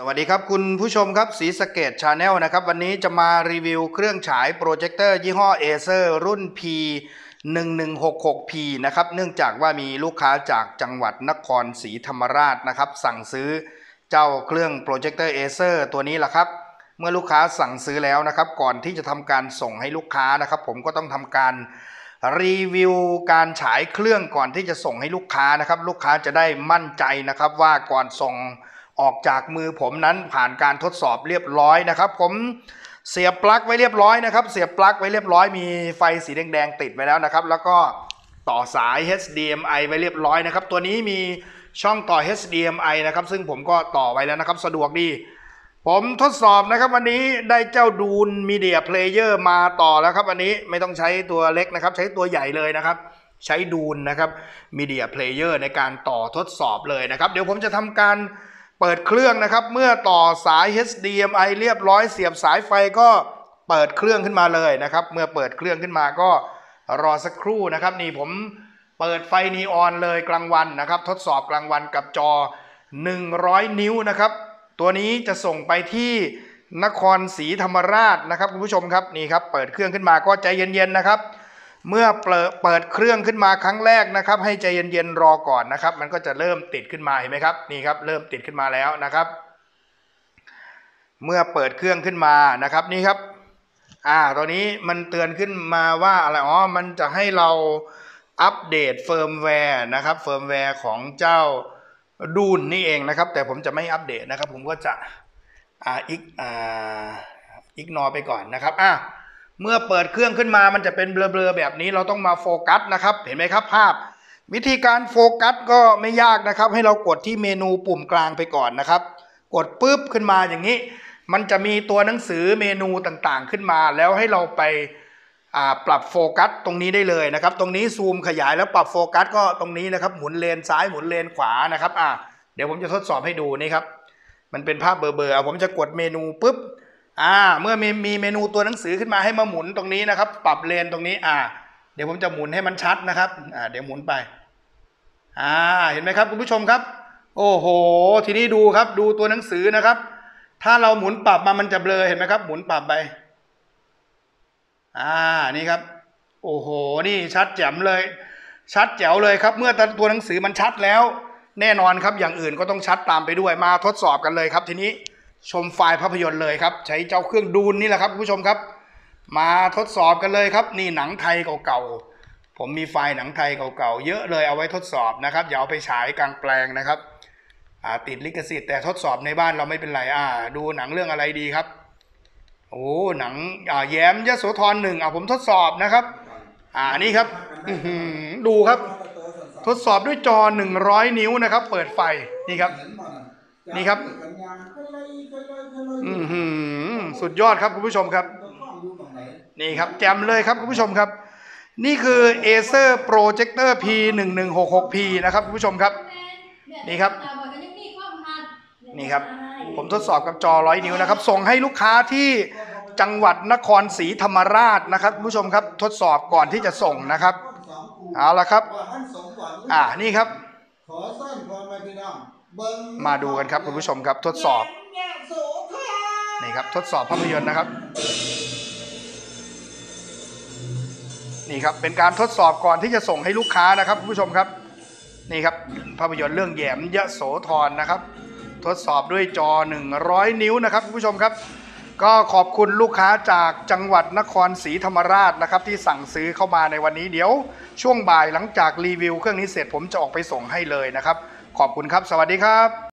สวัสดีครับคุณผู้ชมครับสีสเกตชาแนลนะครับ วันนี้จะมารีวิวเครื่องฉายโปรเจคเตอร์ยี่ห้อ Acer รุ่น P 1166P นะครับ เนื่องจากว่ามีลูกค้าจากจังหวัดนครศรีธรรมราชนะครับ สั่งซื้อเจ้าเครื่องโปรเจคเตอร์ Acer ตัวนี้แหละครับ เมื่อลูกค้าสั่งซื้อแล้วนะครับ ก่อนที่จะทำการส่งให้ลูกค้านะครับ ผมก็ต้องทำการรีวิวการฉายเครื่องก่อนที่จะส่งให้ลูกค้านะครับ ลูกค้าจะได้มั่นใจนะครับว่าก่อนส่ง ออกจากมือผมนั้นผ่านการทดสอบเรียบร้อยนะครับ ผมเสียบปลั๊กไว้เรียบร้อยนะครับ เสียบปลั๊กไว้เรียบร้อยมีไฟสีแดงๆติดไว้แล้วนะครับ แล้วก็ต่อสาย HDMI ไว้เรียบร้อยนะครับ ตัวนี้มีช่องต่อ HDMI นะครับ ซึ่งผมก็ต่อไว้แล้วนะครับ สะดวกดี ผมทดสอบนะครับวันนี้ได้เจ้า Dune media player มาต่อแล้วครับวันนี้ไม่ต้องใช้ตัวเล็กนะครับ ใช้ตัวใหญ่เลยนะครับ ใช้ Dune นะครับmedia player ในการต่อทดสอบเลยนะครับ เดี๋ยวผมจะทำการ เปิดเครื่องนะครับ เมื่อต่อสาย HDMI เรียบร้อยเสียบสายไฟก็เปิดเครื่องขึ้นมาเลยนะครับ เมื่อเปิดเครื่องขึ้นมาก็รอสักครู่นะครับ นี่ผมเปิดไฟนีออนเลยกลางวันนะครับ ทดสอบกลางวันกับจอ 100 นิ้วนะครับ ตัวนี้จะส่งไปที่นครศรีธรรมราชนะครับคุณผู้ชมครับนี่ครับ เปิดเครื่องขึ้นมาก็ใจเย็นๆนะครับ เมื่อเปิดเปิดเครื่องขึ้นมาครั้งแรกนะครับ ให้ใจเย็นๆรอก่อนนะครับ มันก็จะเริ่มติดขึ้นมาเห็นไหมครับนี่ครับเริ่มติดขึ้นมาแล้วนะครับ เมื่อเปิดเครื่องขึ้นมานะครับนี่ครับ อ่าตอนนี้มันเตือนขึ้นมาว่าอะไรอ๋อมันจะให้เราอัปเดตเฟิร์มแวร์นะครับเฟิร์มแวร์ของเจ้า Dune นี่เองนะครับ แต่ผมจะไม่อัปเดตนะครับ ผมก็จะอ่าอีกอ่า ignore ไปก่อนนะครับอะ เมื่อเปิดเครื่องขึ้นมามันจะเป็นเบลอๆแบบนี้เราต้องมาโฟกัสนะครับ เห็นไหมครับภาพ วิธีการโฟกัสก็ไม่ยากนะครับ ให้เรากดที่เมนูปุ่มกลางไปก่อนนะครับ กดปุ๊บขึ้นมาอย่างนี้ มันจะมีตัวหนังสือเมนูต่างๆขึ้นมา แล้วให้เราไปปรับโฟกัสตรงนี้ได้เลยนะครับ ตรงนี้ซูมขยายแล้วปรับโฟกัสก็ตรงนี้นะครับ หมุนเลนส์ซ้ายหมุนเลนส์ขวานะครับอ่าเดี๋ยวผมจะทดสอบให้ดูนี่ครับ มันเป็นภาพเบลอๆเอาผมจะกดเมนูปุ๊บ อ่าเมื่อมีมีเมนูตัวหนังสือขึ้นมาให้มาหมุนตรงนี้นะครับ ปรับเลนตรงนี้อ่า เดี๋ยวผมจะหมุนให้มันชัดนะครับอ่าเดี๋ยวหมุนไปอ่าเห็นไหมครับคุณผู้ชมครับ โอ้โห ทีนี้ดูครับดูตัวหนังสือนะครับ ถ้าเราหมุนปรับมามันจะเบลอเห็นไหมครับ หมุนปรับไปอ่านี่ครับ โอ้โหนี่ชัดแจ๋มเลย ชัดแจ๋วเลยครับ เมื่อตัวหนังสือมันชัดแล้ว แน่นอนครับอย่างอื่นก็ต้องชัดตามไปด้วยมาทดสอบกันเลยครับทีนี้ ชมไฟล์ภาพยนตร์เลยครับ ใช้เจ้าเครื่องดูนนี่แหละครับคุณผู้ชมครับ มาทดสอบกันเลยครับ นี่หนังไทยเก่าๆผมมีไฟล์หนังไทยเก่าๆเยอะเลยเอาไว้ทดสอบนะครับอย่าเอาไปฉายกลางแปลงนะครับติดลิขสิทธิ์แต่ทดสอบในบ้านเราไม่เป็นไรอ่า ดูหนังเรื่องอะไรดีครับโอ้หนังแย้มยโสธรหนึ่งอ่าผมทดสอบนะครับ อ่านี่ครับดูครับ ทดสอบด้วยจอ 100 นิ้วนะครับ เปิดไฟนี่ครับ นี่ครับ อือหือสุดยอดครับคุณผู้ชมครับ นี่ครับแจมเลยครับคุณผู้ชมครับ นี่คือ Acer Projector P 1 1 6 6 P นะครับคุณผู้ชมครับ นี่ครับ นี่ครับ ผมทดสอบกับจอ100นิ้วนะครับ ส่งให้ลูกค้าที่จังหวัดนครศรีธรรมราชนะครับคุณผู้ชมครับ ทดสอบก่อนที่จะส่งนะครับ เอาละครับ อ่านี่ครับ ขอสั้นพอมาพี่น้องเบิ่งมาดูกันครับคุณผู้ชมครับทดสอบแย่โสธรนี่ครับทดสอบภาพยนตร์นะครับ นี่ครับเป็นการทดสอบก่อนที่จะส่งให้ลูกค้านะครับคุณผู้ชมครับนี่ครับภาพยนตร์เรื่องแหยมยะโสธรนะครับ ทดสอบด้วยจอ 100 นิ้วนะครับคุณผู้ชมครับ ก็ขอบคุณลูกค้าจากจังหวัดนครศรีธรรมราชนะครับ ที่สั่งซื้อเข้ามาในวันนี้เดี๋ยว ช่วงบ่ายหลังจากรีวิวเครื่องนี้เสร็จผมจะออกไปส่งให้เลยนะครับ ขอบคุณครับ สวัสดีครับ